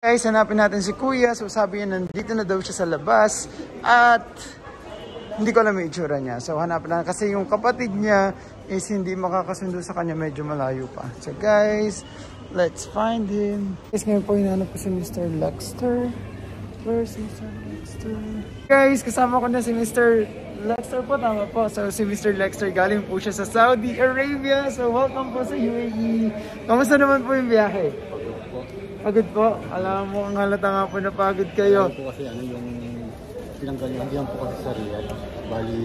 Guys, hanapin natin si Kuya. So sabi niya nandito na daw siya sa labas. At hindi ko alam yung itsura niya. So hanapin natin kasi yung kapatid niya is hindi makakasundo sa kanya. Medyo malayo pa. So guys, let's find him. Guys, ngayon po hinanap ko si Mr. Lexter. Where's Mr. Lexter? Guys, kasama ko na si Mr. Lexter po, tama po. So si Mr. Lexter galing po siya sa Saudi Arabia. So welcome po sa UAE. Kamusta naman po yung biyahe? Pagod po. Alam mo, ang halata nga po na pagod kayo. Ano po kasi ano yung tinanggal niya, hindi lang po kasi sa Riyadh. Bali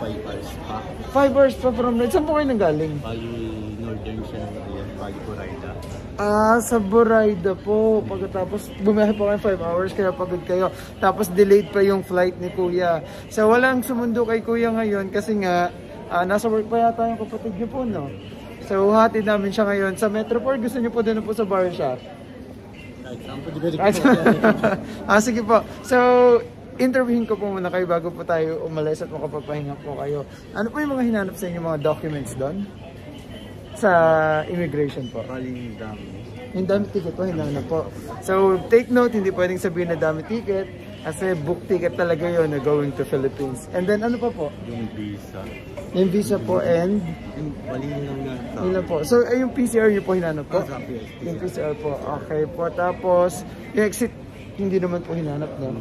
5 hours pa. Five hours pa from Riyadh. Saan po kayo nanggaling? Bali northern siya Riyadh. Bali Buraida. Ah, sa Buraida po. Pagkatapos bumiyahe po kayo 5 hours kaya pagod kayo. Tapos delayed pa yung flight ni Kuya. So walang sumundo kay Kuya ngayon kasi nga ah, nasa work pa yata yung kapatid niyo po, no? So hatid namin siya ngayon sa Metroport. Gusto niyo po din po sa bar siya. Ah, po. sige po. So, interviewin ko po muna kayo bago po tayo umalis at makapapahinga po kayo. Ano po yung mga hinanap sa inyo mga documents doon? Sa immigration po. Bali dami. Yung dami ticket po, hinanap po. So, take note, hindi pwedeng sabihin na dami ticket kasi book ticket talaga yon na going to Philippines. And then, ano pa po? Yung visa. Yung visa po and Yung bali lang na sa... ilan po. So, ay, yung PCR nyo po hinanap po? Ah. Yung PCR po. Okay po. Tapos, yung exit, hindi naman po hinanap, no?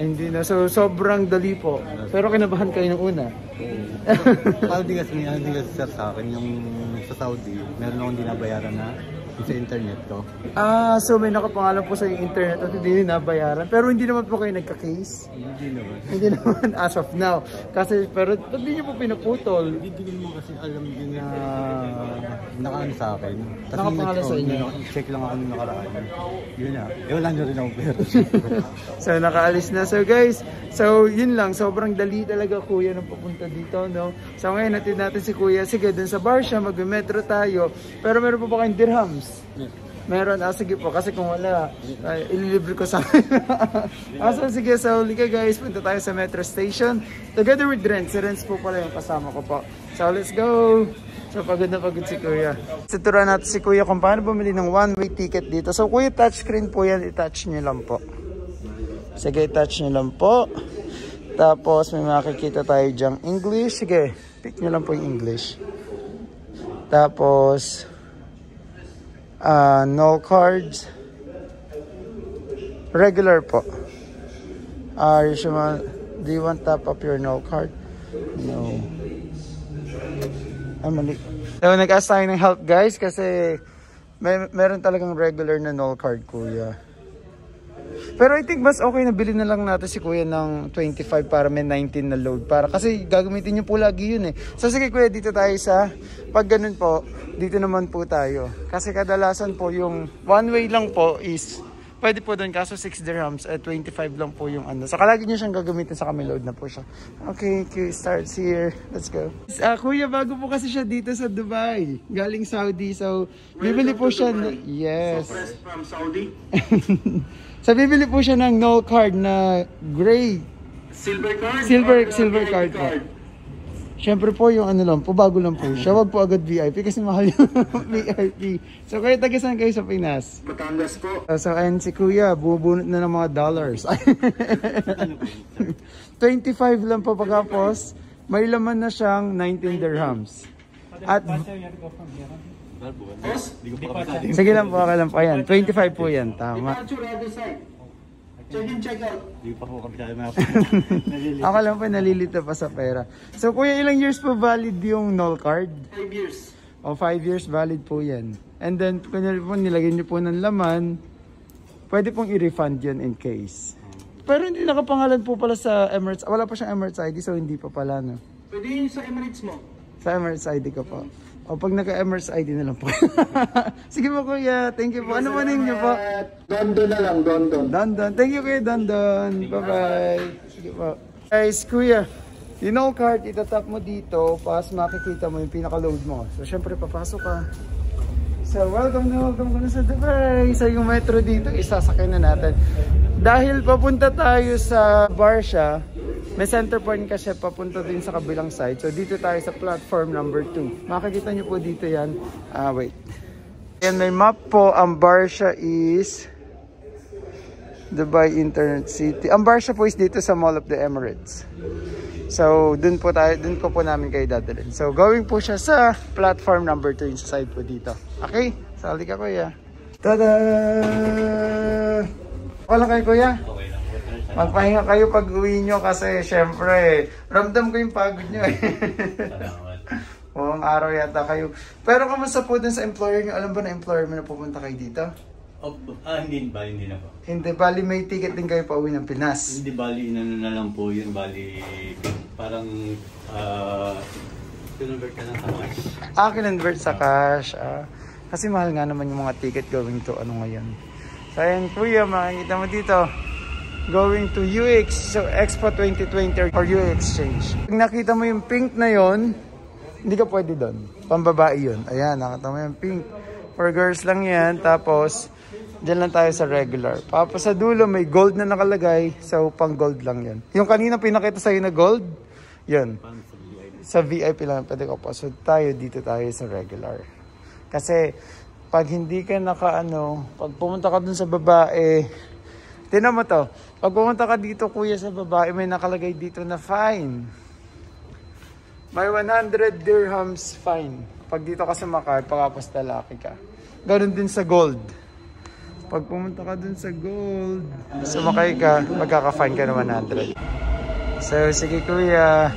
Ay, hindi na. So, sobrang dali po. Pero kinabahan kayo nung una. Ano din kasi, ano din kasi sa akin, yung sa Saudi, meron akong dinabayaran na sa internet ko. Ah, so may nakapangalan po sa internet at hindi nabayaran. Pero hindi naman po kayo nagka-case. Hindi naman. Hindi naman as of now. Kasi, pero hindi nyo po pinaputol? Hindi din mo kasi alam din na nakaano sa akin. Kasi Nakapangalan sa inyo? Check lang ako nung nakaraan. Yun na. Eh wala na rin ako pera. So, nakaalis na. So, guys, so, yun lang. Sobrang dali talaga, kuya, nung papunta dito, no? So, ngayon, natin natin si kuya. Sige, dun sa bar siya, mag-metro tayo. Pero meron po ba kayong dirhams? Meron, ah sige po, kasi kung wala, ay, ililibre ko sa akin. ah, so sige, so halika guys, punta tayo sa metro station. Together with Renz, si Renz po pala yung kasama ko po. So let's go! So pagod na pagod si Kuya. Tuturuan natin si Kuya kung paano bumili ng one-way ticket dito. So Kuya, touchscreen po yan, i-touch nyo lang po. Sige, touch nyo lang po. Tapos may makikita tayo dyang English. Sige, pick nyo lang po yung English. Tapos, ah no cards. Regular po. Ah, you should want- do you want tap up your no card? No. Ay, mali. So, nag-ask tayo ng help guys kasi may, meron talagang regular na no card kuya. Pero I think mas okay na bilhin na lang natin si kuya ng 25 para may 19 na load. Para, kasi gagamitin niyo po lagi yun eh. So sige kuya, dito tayo sa, pag ganun po, dito naman po tayo. Kasi kadalasan po yung one way lang po is, pwede po doon kaso 6 dirhams at 25 lang po yung ano. So kalagi niyo siyang gagamitin sa kami load na po siya. Okay, Q starts here. Let's go. Ah, kuya, bago po kasi siya dito sa Dubai. Galing Saudi. So, bibili po siya. na- Yes. from Saudi. So bibili po siya ng no card na gray. Silver card? Silver or silver VIP card po. Siyempre po yung ano lang po, bago lang po siya. Wag po agad VIP kasi mahal yung VIP. So kayo taga saan kayo sa Pinas? Batangas po. Uh, so ayun si Kuya, bubunot na ng mga dollars. 25 lang po pagkapos, may laman na siyang 19 dirhams. At Boss? Hindi ko pa kapatid. sige lang po, okay lang po yan. 25 po yan, tama. Departure other side. Check in, check out. Hindi pa po kami tayo mga Nalilito. Ako lang po nalilito pa sa pera. So kuya, ilang years po valid yung null card? Five years. O 5 years valid po yan. And then, kunyari po nilagay niyo po ng laman, pwede pong i-refund yun in case. Pero hindi nakapangalan po pala sa Emirates. Wala pa siyang Emirates ID so hindi pa pala no. Pwede yun sa Emirates mo. Sa Emirates ID ko po. O pag naka-Emirates ID na lang po. Sige po kuya, thank you po. Ano man niyo po? At Dondo na lang, Dondo. Don Don. Thank you kuya Don Don. Bye-bye. Sige po. Guys, kuya. You know card, itatap mo dito, pas makikita mo yung pinaka-load mo. So, syempre, papasok ka. So, welcome na welcome ka na sa Dubai. So, yung metro dito, isasakay na natin. Dahil papunta tayo sa Barsha, may center point kasi papunta din sa kabilang side. So, dito tayo sa platform number 2. Makikita nyo po dito yan. Ah, wait. Yan, may map po. Ang Barsha is Dubai Internet City. Ang Barsha po is dito sa Mall of the Emirates. So, dun po tayo, dun po po namin kayo dadalhin. So, going po siya sa platform number 2 yung side po dito. Okay? Sali ka kuya. Tada! Wala kayo kuya? Magpahinga kayo pag uwi nyo kasi syempre, ramdam ko yung pagod nyo eh. Buong araw yata kayo. Pero kamusta po dun sa employer nyo? Alam ba na employer mo na pupunta kayo dito? Oh, ah, hindi ba? Hindi na po. Hindi, bali may ticket din kayo pa uwi ng Pinas. Hindi bali, inano na lang po yun. Bali, parang, ah, convert ka lang sa cash. Ah, kinonvert sa cash. Ah. Kasi mahal nga naman yung mga ticket going to ano ngayon. So ayan kuya, makikita mo dito. Going to UX, so Expo 2020 or UX Exchange. Pag nakita mo yung pink na yon, hindi ka pwede doon. Pambabae yun. Ayan, nakita mo yung pink. For girls lang yan. Tapos, dyan lang tayo sa regular. Tapos sa dulo, may gold na nakalagay. So, pang gold lang yan. Yung kanina pinakita sa'yo na gold, yun sa VIP. lang pwede ko pa. So tayo dito tayo sa regular. Kasi pag hindi ka naka ano, pag pumunta ka dun sa babae, tinan mo to, pag pumunta ka dito kuya sa babae, may nakalagay dito na fine. May 100 dirhams fine. Pag dito ka sumakay, pagkapos lalaki ka. Ganon din sa gold. Pag pumunta ka dun sa gold, sumakay ka, magkaka-fine ka ng 100. So, sige kuya.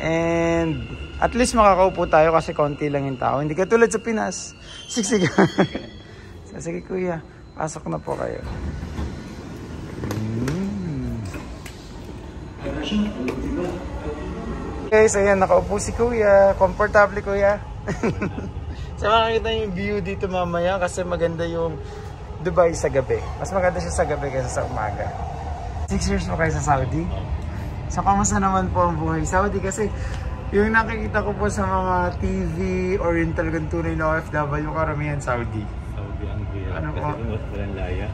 And at least makakaupo tayo kasi konti lang yung tao. Hindi katulad sa Pinas. Siksik. so, sige kuya, pasok na po kayo. Guys, ayan, nakaupo si kuya. Komportable kuya. so makakita niyo yung view dito mamaya kasi maganda yung Dubai sa gabi. Mas maganda siya sa gabi kaysa sa umaga. Six years po kayo sa Saudi? So, kamusta naman po ang buhay sa Saudi? Kasi, yung nakikita ko po sa mga TV or yung talagang tunay na OFW, karamihan Saudi. Saudi ang hirap Ano kasi po? walang laya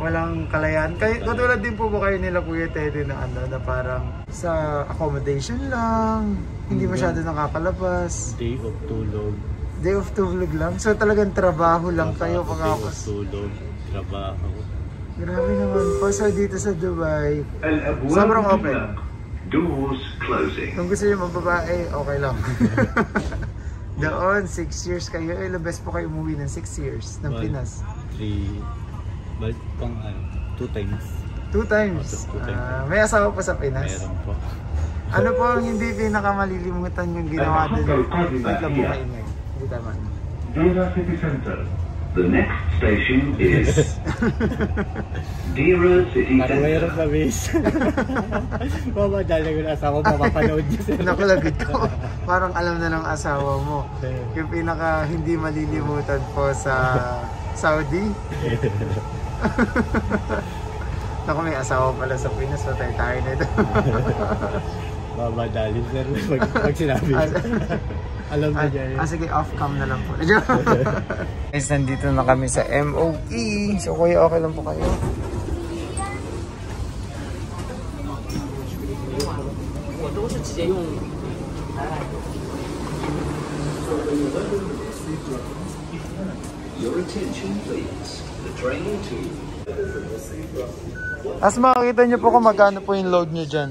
walang kalayan. Kay, katulad din po ba kayo nila Kuya Teddy na ano, na parang sa accommodation lang, hindi masyado nakakalabas. Day of tulog. Day of tulog lang? So talagang trabaho lang trabaho, kayo pag ako. Day of tulog, trabaho. Grabe naman po. So dito sa Dubai, sobrang open. Doors closing. Kung gusto niyo mababae, okay lang. Doon, 6 years kayo. Eh, Ilang beses po kayo umuwi ng 6 years ng Pinas? 3 balik pang ano, two times. Two times. Two times. Ah, may asawa po sa Pinas. Meron po. Ano po ang hindi pinakamalilimutan yung ginawa din? Wait lang po kayo ngayon. Hindi tama. Dira City Center. The next station is Dira City Center. sa base. Mamadali ko na asawa mapapanood niya sila. Nakulagod ko. Parang alam na ng asawa mo. Yung pinaka hindi malilimutan po sa Saudi. Naku, may asawa pala sa Pinas. Patay tayo nito. Mamadali sir pag, pag sinabi. Alam na Ah, yun. ah, sige, off-cam na lang po. Guys, nandito na kami sa MOE. So, kuya, okay lang po kayo? Your attention please. As makikita niyo po kung magkano po yung load niyo dyan.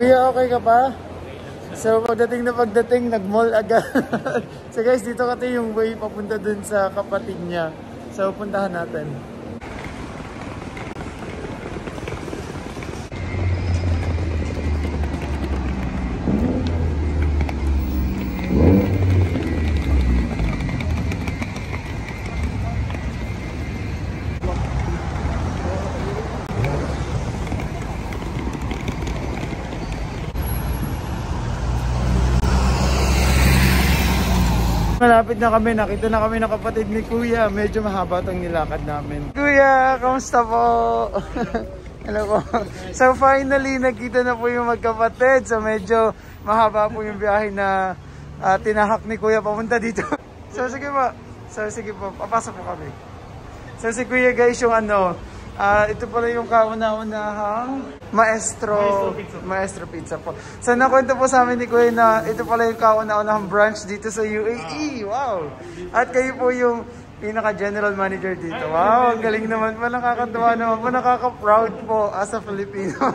Kuya, okay ka pa? So, pagdating na pagdating, nag-mall agad. so guys, dito kasi yung way papunta dun sa kapatid niya. So, puntahan natin. Malapit na kami, nakita na kami ng kapatid ni Kuya. Medyo mahaba tong nilakad namin. Kuya, kamusta po? Hello po. So finally, nakita na po yung magkapatid. So medyo mahaba po yung biyahe na ah, tinahak ni Kuya papunta dito. So sige po. So sige po, papasok po kami. So si Kuya guys, yung ano, Ah, ito pala yung kauna-unahang Maestro Maestro Pizza po. So nakwento po sa amin ni Kuya na ito pala yung kauna-unahang branch dito sa UAE. Wow! At kayo po yung pinaka-general manager dito. Wow, ang galing naman po. Nakakatuwa naman po. Nakaka-proud po as a Filipino.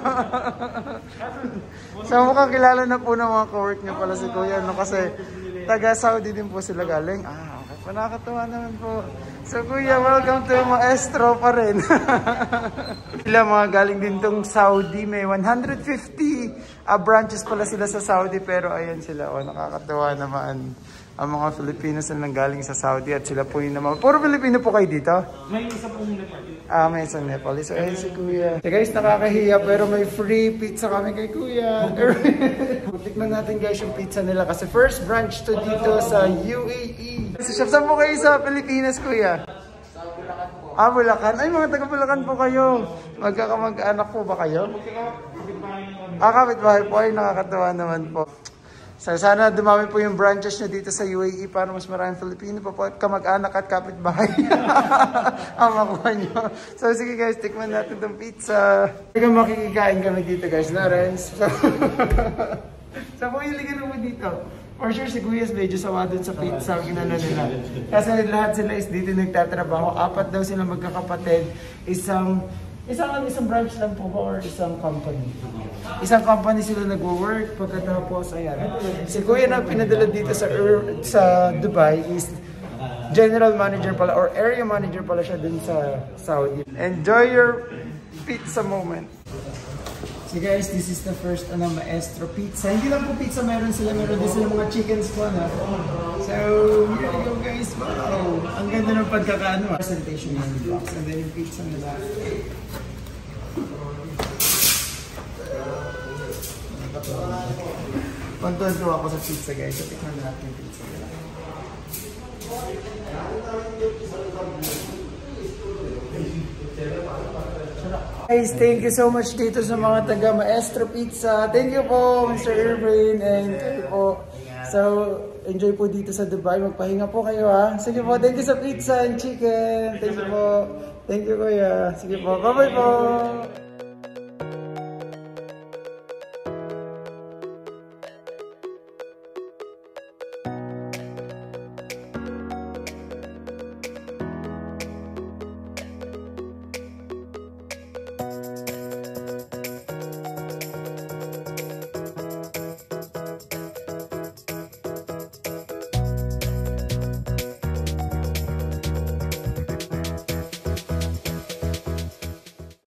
so mukhang kilala na po ng mga co-work niyo pala si Kuya. No? Kasi taga-Saudi din po sila galing. Ah, okay po. Nakakatuwa naman po. So Kuya, welcome to Maestro pa rin. sila mga galing din tong Saudi. May 150 ah, branches pala sila sa Saudi. Pero ayan sila. Oh, nakakatuwa naman ang mga Filipinos na nanggaling sa Saudi at sila po yung naman. Puro Filipino po kayo dito? May isa pong Nepal. Ah, may isang Nepali. So, ayun si Kuya. So guys, nakakahiya pero may free pizza kami kay Kuya. Tikman natin guys yung pizza nila kasi first branch to dito sa UAE. So, chef, saan po kayo sa Pilipinas, Kuya? Sa Bulacan po. Ah, Bulacan. Ay, mga taga Bulacan po kayo. Magkakamag-anak po ba kayo? Ah, kapitbahay po. Ay, nakakatawa naman po. So, sana dumami po yung branches nyo dito sa UAE para mas maraming Filipino pa po at kamag-anak at kapitbahay ang makuha nyo. So, sige guys, tikman natin itong pizza. Talagang makikikain kami dito guys, Lawrence. So, so kung iligan mo dito, for sure si Kuya is medyo sawa dun sa pizza ang ginano nila. Kasi lahat sila is dito nagtatrabaho. Apat daw sila magkakapatid. Isang Isang isang branch lang po ba or isang company? Isang company sila nagwo-work pagkatapos ayan. Si Kuya na pinadala dito sa sa Dubai is general manager pala or area manager pala siya dun sa Saudi. Enjoy your pizza moment. So guys, this is the first ano, maestro pizza. Hindi lang po pizza meron sila, meron din sila mga chickens po na. So, here you go guys. Wow! Ang ganda ng pagkakaano. ah. Presentation ng box and then yung pizza nila. Pantuan-tuwa ako sa pizza guys. So, tikman natin yung pizza nila. Guys, thank you so much dito sa mga taga Maestro Pizza. Thank you po, Mr. Irvin, and kayo po. So, enjoy po dito sa Dubai. Magpahinga po kayo ha. Sige po, thank you sa pizza and chicken. Thank you po. Thank you kuya. Sige po, bye-bye po.